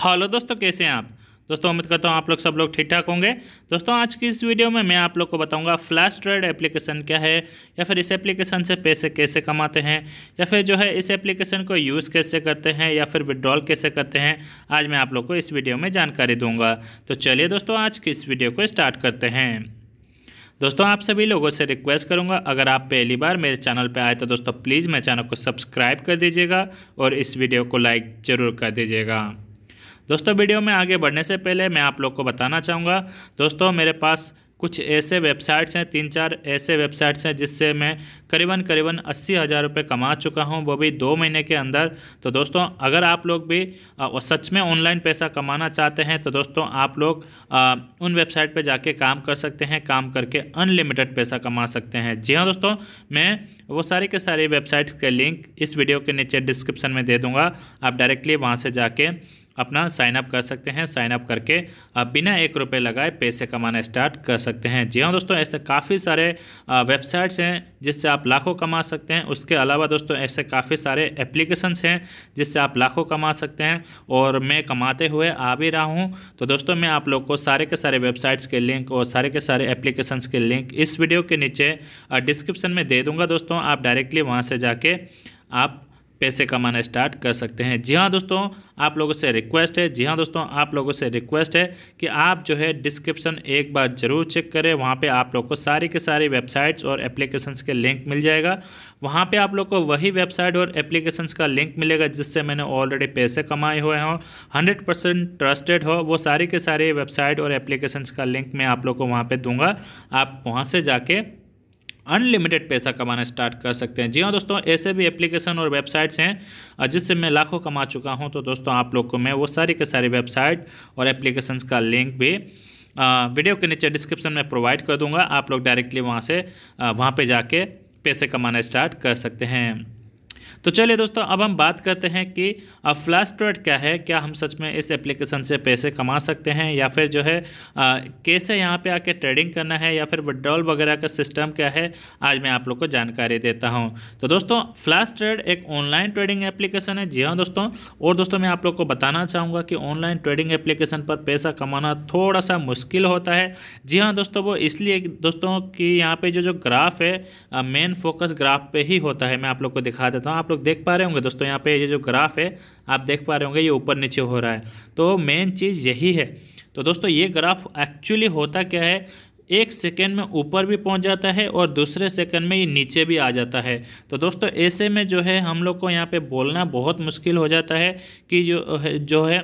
Hello दोस्तों, कैसे हैं आप? दोस्तों, उम्मीद करता हूँ आप लोग सब लोग ठीक ठाक होंगे। दोस्तों, आज की इस वीडियो में मैं आप लोग को बताऊँगा फ्लैश ट्रेड एप्लीकेशन क्या है, या फिर इस एप्लीकेशन से पैसे कैसे कमाते हैं, या फिर जो है इस एप्लीकेशन को यूज़ कैसे करते हैं, या फिर विड्रॉल कैसे करते हैं, आज मैं आप लोग को इस वीडियो में जानकारी दूँगा। तो चलिए दोस्तों, आज की इस वीडियो को स्टार्ट करते हैं। दोस्तों, आप सभी लोगों से रिक्वेस्ट करूँगा, अगर आप पहली बार मेरे चैनल पर आए तो दोस्तों प्लीज़ मेरे चैनल को सब्सक्राइब कर दीजिएगा और इस वीडियो को लाइक ज़रूर कर दीजिएगा। दोस्तों, वीडियो में आगे बढ़ने से पहले मैं आप लोग को बताना चाहूँगा, दोस्तों, मेरे पास कुछ ऐसे वेबसाइट्स हैं, तीन चार ऐसे वेबसाइट्स हैं जिससे मैं करीबन करीबन अस्सी हज़ार रुपये कमा चुका हूँ, वो भी दो महीने के अंदर। तो दोस्तों, अगर आप लोग भी सच में ऑनलाइन पैसा कमाना चाहते हैं तो दोस्तों, आप लोग उन वेबसाइट पे जाके काम कर सकते हैं, काम करके अनलिमिटेड पैसा कमा सकते हैं। जी हाँ दोस्तों, मैं वो सारी के सारी वेबसाइट्स के लिंक इस वीडियो के नीचे डिस्क्रिप्शन में दे दूँगा, आप डायरेक्टली वहाँ से जाके अपना साइन अप कर सकते हैं साइन अप करके आप बिना एक रुपये लगाए पैसे कमाना स्टार्ट कर सकते हैं। जी हाँ दोस्तों, ऐसे काफ़ी सारे वेबसाइट्स हैं जिससे आप लाखों कमा सकते हैं। उसके अलावा दोस्तों, ऐसे काफ़ी सारे एप्लीकेशंस हैं जिससे आप लाखों कमा सकते हैं और मैं कमाते हुए आ भी रहा हूँ। तो दोस्तों, मैं आप लोग को सारे के सारे वेबसाइट्स के लिंक और सारे के सारे एप्लीकेशंस के लिंक इस वीडियो के नीचे डिस्क्रिप्शन में दे दूँगा। दोस्तों, आप डायरेक्टली वहाँ से जाके आप पैसे कमाना स्टार्ट कर सकते हैं। जी हाँ दोस्तों, आप लोगों से रिक्वेस्ट है, जी हाँ दोस्तों, आप लोगों से रिक्वेस्ट है कि आप जो है डिस्क्रिप्शन एक बार ज़रूर चेक करें, वहाँ पे आप लोग को सारी के सारी वेबसाइट्स और एप्लीकेशंस के लिंक मिल जाएगा। वहाँ पे आप लोग को वही वेबसाइट और एप्लीकेशंस का लिंक मिलेगा जिससे मैंने ऑलरेडी पैसे कमाए हुए हों। हंड्रेड परसेंट ट्रस्टेड हो, वो सारी के सारी वेबसाइट और एप्लीकेशंस का लिंक मैं आप लोग को वहाँ पर दूँगा। आप वहाँ से जाके अनलिमिटेड पैसा कमाना स्टार्ट कर सकते हैं। जी हाँ दोस्तों, ऐसे भी एप्लीकेशन और वेबसाइट्स हैं जिससे मैं लाखों कमा चुका हूँ। तो दोस्तों, आप लोग को मैं वो सारी के सारी वेबसाइट और एप्लीकेशन का लिंक भी वीडियो के नीचे डिस्क्रिप्शन में प्रोवाइड कर दूँगा। आप लोग डायरेक्टली वहाँ से वहाँ पे जाके पैसे कमाना स्टार्ट कर सकते हैं। तो चलिए दोस्तों अब हम बात करते हैं कि फ्लैश ट्रेड क्या है? क्या हम सच में इस एप्लीकेशन से पैसे कमा सकते हैं? या फिर जो है आ, कैसे यहाँ पे आके ट्रेडिंग करना है? या फिर विड्रॉल वगैरह का सिस्टम क्या है? आज मैं आप लोग को जानकारी देता हूँ। तो दोस्तों फ्लैश ट्रेड एक ऑनलाइन ट्रेडिंग एप्लीकेशन है। जी हाँ दोस्तों और दोस्तों मैं आप लोग को बताना चाहूँगा कि ऑनलाइन ट्रेडिंग एप्लीकेशन पर पैसा कमाना थोड़ा सा मुश्किल होता है। जी हाँ दोस्तों वो इसलिए दोस्तों कि यहाँ पे जो जो ग्राफ है मेन फोकस ग्राफ पे ही होता है। मैं आप लोग को दिखा देता हूँ। आप लोग देख पा रहे होंगे दोस्तों, यहाँ पे ये जो ग्राफ है, आप देख पा रहे होंगे, ये ऊपर नीचे हो रहा है। तो मेन चीज़ यही है। तो दोस्तों, ये ग्राफ एक्चुअली होता क्या है? एक सेकेंड में ऊपर भी पहुँच जाता है और दूसरे सेकेंड में ये नीचे भी आ जाता है। तो दोस्तों, ऐसे में जो है, हम लोग को यहाँ पे बोलना बहुत मुश्किल हो जाता है कि जो जो है,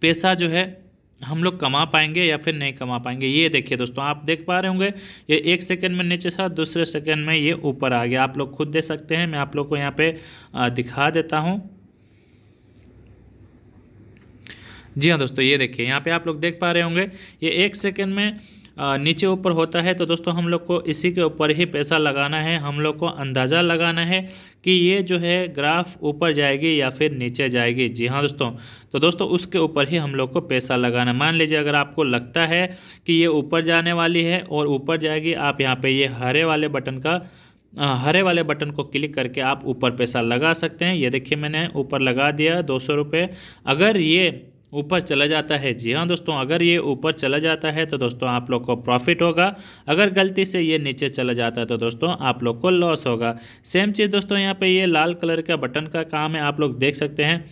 पैसा जो है हम लोग कमा पाएँगे या फिर नहीं कमा पाएँगे? ये देखिए दोस्तों, आप देख पा रहे होंगे, ये एक सेकंड में नीचे था, दूसरे सेकंड में ये ऊपर आ गया। आप लोग खुद देख सकते हैं, मैं आप लोग को यहाँ पे दिखा देता हूँ। जी हाँ दोस्तों, ये देखिए, यहाँ पे आप लोग देख पा रहे होंगे, ये एक सेकंड में नीचे ऊपर होता है तो दोस्तों हम लोग को इसी के ऊपर ही पैसा लगाना है, हम लोग को अंदाज़ा लगाना है कि ये जो है ग्राफ ऊपर जाएगी या फिर नीचे जाएगी। जी हाँ दोस्तों तो दोस्तों उसके ऊपर ही हम लोग को पैसा लगाना मान लीजिए अगर आपको लगता है कि ये ऊपर जाने वाली है और ऊपर जाएगी, आप यहाँ पर ये हरे वाले बटन का हरे वाले बटन को क्लिक करके आप ऊपर पैसा लगा सकते हैं। ये देखिए मैंने ऊपर लगा दिया, दो सौ रुपये। अगर ये ऊपर चला जाता है। जी हाँ दोस्तों, अगर ये ऊपर चला जाता है तो दोस्तों आप लोग को प्रॉफिट होगा। अगर गलती से ये नीचे चला जाता है तो दोस्तों आप लोग को लॉस होगा। सेम चीज़ दोस्तों, यहाँ पे ये लाल कलर का बटन का काम है, आप लोग देख सकते हैं।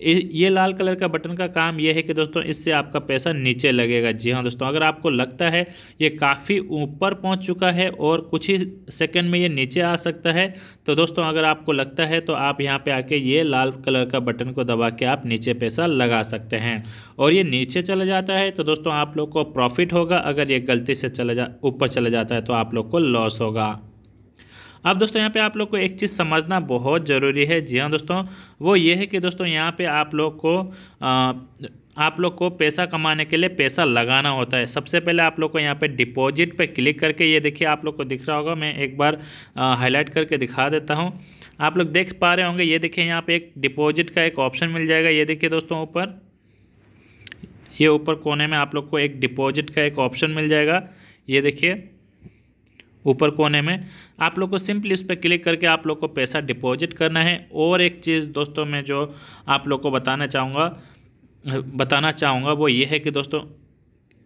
ये लाल कलर का बटन का काम ये है कि दोस्तों, इससे आपका पैसा नीचे लगेगा। जी हाँ दोस्तों, अगर आपको लगता है ये काफ़ी ऊपर पहुँच चुका है और कुछ ही सेकंड में ये नीचे आ सकता है तो दोस्तों, अगर आपको लगता है तो आप यहाँ पे आके ये लाल कलर का बटन को दबा के आप नीचे पैसा लगा सकते हैं। और ये नीचे चला जाता है तो दोस्तों, आप लोग को प्रॉफिट होगा, अगर ये गलती से चला जा, ऊपर चला जाता है तो आप लोग को लॉस होगा। अब दोस्तों यहाँ पे आप लोग को एक चीज़ समझना बहुत ज़रूरी है। जी हाँ दोस्तों वो ये है कि दोस्तों यहाँ पे आप लोग को आ, आप लोग को पैसा कमाने के लिए पैसा लगाना होता है। सबसे पहले आप लोग को यहाँ पे डिपॉजिट पे क्लिक करके ये देखिए आप लोग को दिख रहा होगा मैं एक बार हाईलाइट करके दिखा देता हूँ। आप लोग देख पा रहे होंगे ये देखिए यहाँ पे एक डिपॉजिट का एक ऑप्शन मिल जाएगा। ये देखिए दोस्तों ऊपर ये ऊपर कोने में आप लोग को एक डिपॉजिट का एक ऑप्शन मिल जाएगा। ये देखिए ऊपर कोने में। आप लोग को सिंपली इस पर क्लिक करके आप लोग को पैसा डिपॉजिट करना है। और एक चीज़ दोस्तों, मैं जो आप लोग को बताना चाहूँगा बताना चाहूँगा वो ये है कि दोस्तों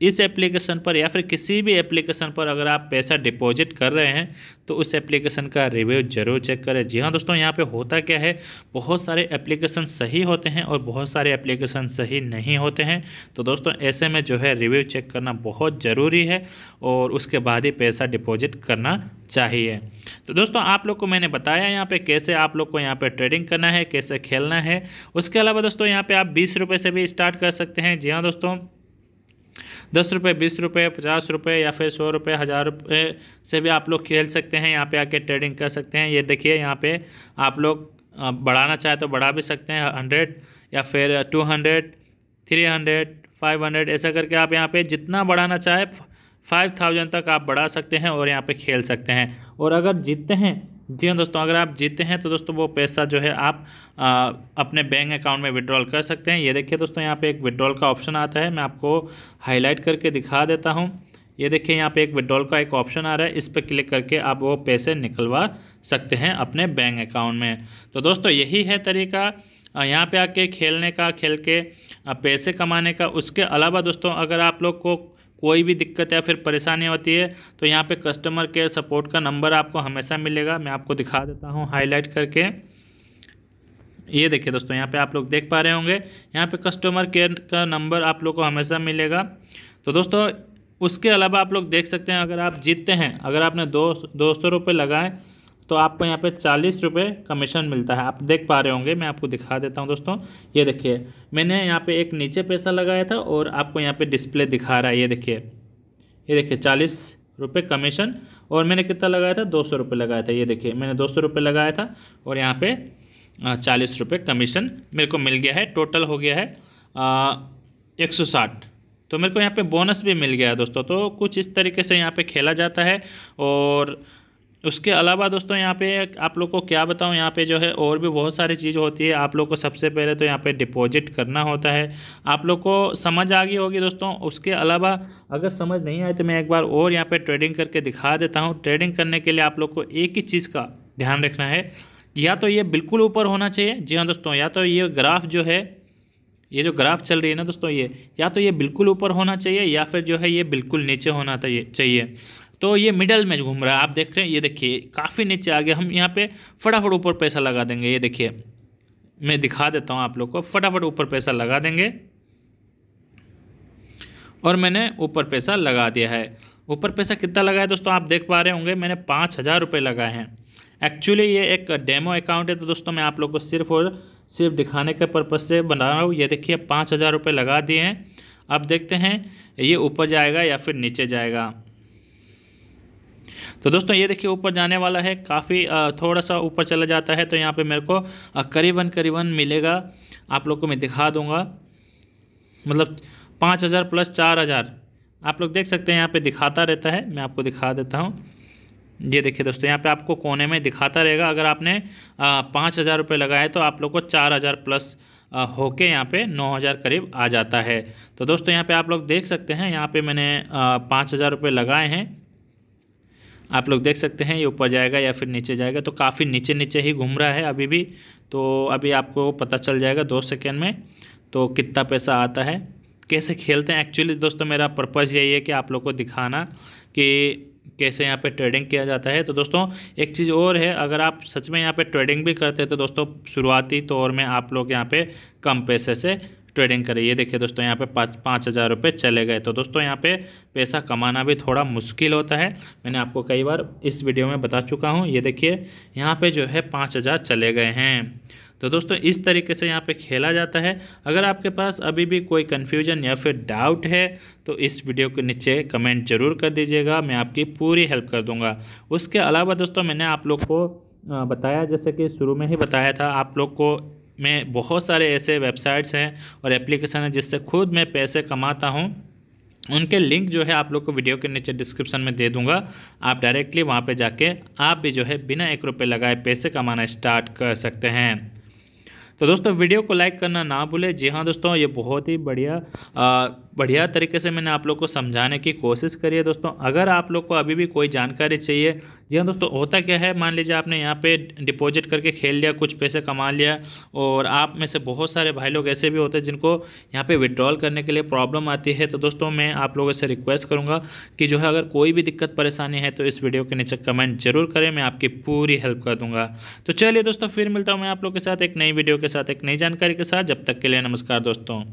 इस एप्लीकेशन पर या फिर किसी भी एप्लीकेशन पर अगर आप पैसा डिपॉजिट कर रहे हैं तो उस एप्लीकेशन का रिव्यू ज़रूर चेक करें। जी हाँ दोस्तों, यहाँ पे होता क्या है? बहुत सारे एप्लीकेशन सही होते हैं और बहुत सारे एप्लीकेशन सही नहीं होते हैं। तो दोस्तों, ऐसे में जो है रिव्यू चेक करना बहुत ज़रूरी है और उसके बाद ही पैसा डिपॉजिट करना चाहिए। तो दोस्तों, आप लोग को मैंने बताया यहाँ पे कैसे आप लोग को यहाँ पे ट्रेडिंग करना है, कैसे खेलना है। उसके अलावा दोस्तों, यहाँ पे आप बीस रुपये से भी स्टार्ट कर सकते हैं। जी हाँ दोस्तों दस रुपये बीस रुपये पचास रुपये या फिर सौ रुपये हज़ार रुपये से भी आप लोग खेल सकते हैं, यहाँ पे आके ट्रेडिंग कर सकते हैं। ये देखिए, यहाँ पे आप लोग बढ़ाना चाहे तो बढ़ा भी सकते हैं हंड्रेड या फिर two hundred three hundred five hundred ऐसा करके आप यहाँ पे जितना बढ़ाना चाहे फाइव थाउज़ेंड तक आप बढ़ा सकते हैं और यहाँ पे खेल सकते हैं। और अगर जीतते हैं जी हाँ दोस्तों अगर आप जीते हैं तो दोस्तों वो पैसा जो है आप आ, अपने बैंक अकाउंट में विड्रॉल कर सकते हैं। ये देखिए दोस्तों यहाँ पे एक विड्रॉल का ऑप्शन आता है। मैं आपको हाईलाइट करके दिखा देता हूँ। ये देखिए यहाँ पे एक विड्रॉल का एक ऑप्शन आ रहा है। इस पर क्लिक करके आप वो पैसे निकलवा सकते हैं अपने बैंक अकाउंट में। तो दोस्तों यही है तरीका। यहाँ पे आके खेलने का खेल के पैसे कमाने का। उसके अलावा दोस्तों अगर आप लोग को कोई भी दिक्कत या फिर परेशानी होती है तो यहाँ पे कस्टमर केयर सपोर्ट का नंबर आपको हमेशा मिलेगा। मैं आपको दिखा देता हूँ हाईलाइट करके। ये देखिए दोस्तों, यहाँ पे आप लोग देख पा रहे होंगे। यहाँ पे कस्टमर केयर का नंबर आप लोग को हमेशा मिलेगा। तो दोस्तों, उसके अलावा आप लोग देख सकते हैं, अगर आप जीतते हैं, अगर आपने दो दो सौ रुपये लगाए तो आपको यहाँ पे चालीस रुपये कमीशन मिलता है। आप देख पा रहे होंगे, मैं आपको दिखा देता हूँ दोस्तों। ये देखिए, मैंने यहाँ पे एक नीचे पैसा लगाया था और आपको यहाँ पे डिस्प्ले दिखा रहा है। ये देखिए ये देखिए, चालीस रुपये कमीशन। और मैंने कितना लगाया था? दो सौ रुपये लगाया था। ये देखिए, मैंने दो सौ रुपये लगाया था और यहाँ पर चालीस रुपये कमीशन मेरे को मिल गया है। टोटल हो गया है एक सौ साठ। तो मेरे को यहाँ पे बोनस भी मिल गया दोस्तों। तो कुछ इस तरीके से यहाँ पे खेला जाता है और उसके अलावा दोस्तों यहाँ पे आप लोग को क्या बताऊँ, यहाँ पे जो है और भी बहुत सारी चीज़ होती है। आप लोग को सबसे पहले तो यहाँ पे डिपॉजिट करना होता है। आप लोग को समझ आ गई होगी दोस्तों। उसके अलावा अगर समझ नहीं आए तो मैं एक बार और यहाँ पे ट्रेडिंग करके दिखा देता हूँ। ट्रेडिंग करने के लिए आप लोग को एक ही चीज़ का ध्यान रखना है। या तो ये बिल्कुल ऊपर होना चाहिए। जी हाँ दोस्तों, या तो ये ग्राफ जो है, ये जो ग्राफ चल रही है ना दोस्तों ये, या तो ये बिल्कुल ऊपर होना चाहिए या फिर जो है ये बिल्कुल नीचे होना चाहिए। तो ये मिडल में घूम रहा है। आप देख रहे हैं, ये देखिए, काफ़ी नीचे आ गया हम यहाँ पे फटाफट ऊपर पैसा लगा देंगे। ये देखिए, मैं दिखा देता हूँ आप लोग को। फटाफट ऊपर पैसा लगा देंगे। और मैंने ऊपर पैसा लगा दिया है। ऊपर पैसा कितना लगाया दोस्तों? आप देख पा रहे होंगे, मैंने पाँच हज़ार रुपये लगाए हैं। एक्चुअली ये एक डेमो अकाउंट है तो दोस्तों, मैं आप लोग को सिर्फ़ और सिर्फ़ दिखाने के पर्पज़ से बना रहा हूँ। ये देखिए, पाँच हज़ार रुपये लगा दिए हैं। अब देखते हैं, ये ऊपर जाएगा या फिर नीचे जाएगा। तो दोस्तों, ये देखिए, ऊपर जाने वाला है, काफ़ी थोड़ा सा ऊपर चला जाता है तो यहाँ पे मेरे को करीबन करीबन मिलेगा। आप लोग को मैं दिखा दूँगा। मतलब पाँच हज़ार प्लस चार हज़ार। आप लोग देख सकते हैं, यहाँ पे दिखाता रहता है, मैं आपको दिखा देता हूँ। ये देखिए दोस्तों, यहाँ पे आपको कोने में दिखाता रहेगा। अगर आपने पाँच हज़ार रुपये लगाए तो आप लोग को चार हज़ार प्लस होके यहाँ पे नौ हज़ार करीब आ जाता है। तो दोस्तों, यहाँ पे आप लोग देख सकते हैं, यहाँ पे मैंने पाँच हज़ार रुपये लगाए हैं। आप लोग देख सकते हैं, ये ऊपर जाएगा या फिर नीचे जाएगा तो काफ़ी नीचे नीचे ही घूम रहा है अभी भी। तो अभी आपको पता चल जाएगा दो सेकेंड में तो कितना पैसा आता है। कैसे खेलते हैं? एक्चुअली दोस्तों, मेरा पर्पज़ यही है कि आप लोग को दिखाना कि कैसे यहाँ पे ट्रेडिंग किया जाता है। तो दोस्तों, एक चीज़ और है, अगर आप सच में यहाँ पे ट्रेडिंग भी करते हैं तो दोस्तों, शुरुआती तौर में आप लोग यहाँ पे कम पैसे से ट्रेडिंग करें। ये देखिए दोस्तों, यहाँ पे पाँच पाँच हज़ार रुपये चले गए। तो दोस्तों, यहाँ पे पैसा कमाना भी थोड़ा मुश्किल होता है। मैंने आपको कई बार इस वीडियो में बता चुका हूँ। ये देखिए, यहाँ पे जो है पाँच हज़ार चले गए हैं। तो दोस्तों, इस तरीके से यहाँ पे खेला जाता है। अगर आपके पास अभी भी कोई कन्फ्यूज़न या फिर डाउट है तो इस वीडियो के नीचे कमेंट ज़रूर कर दीजिएगा। मैं आपकी पूरी हेल्प कर दूँगा। उसके अलावा दोस्तों, मैंने आप लोग को बताया, जैसे कि शुरू में ही बताया था, आप लोग को में बहुत सारे ऐसे वेबसाइट्स हैं और एप्लीकेशन हैं जिससे खुद मैं पैसे कमाता हूँ। उनके लिंक जो है आप लोग को वीडियो के नीचे डिस्क्रिप्शन में दे दूँगा। आप डायरेक्टली वहाँ पे जाके आप भी जो है बिना एक रुपये लगाए पैसे कमाना स्टार्ट कर सकते हैं। तो दोस्तों वीडियो को लाइक करना ना भूलें। जी हाँ दोस्तों, ये बहुत ही बढ़िया बढ़िया तरीके से मैंने आप लोग को समझाने की कोशिश करी है दोस्तों। अगर आप लोग को अभी भी कोई जानकारी चाहिए जी हाँ दोस्तों होता क्या है, मान लीजिए आपने यहाँ पे डिपॉजिट करके खेल लिया, कुछ पैसे कमा लिया, और आप में से बहुत सारे भाई लोग ऐसे भी होते हैं जिनको यहाँ पे विड्रॉल करने के लिए प्रॉब्लम आती है तो दोस्तों मैं आप लोगों से रिक्वेस्ट करूँगा कि जो है अगर कोई भी दिक्कत, परेशानी है तो इस वीडियो के नीचे कमेंट ज़रूर करें, मैं आपकी पूरी हेल्प कर दूँगा। तो चलिए दोस्तों, फिर मिलता हूँ मैं आप लोग के साथ एक नई वीडियो के साथ, एक नई जानकारी के साथ, जब तक के लिए नमस्कार दोस्तों।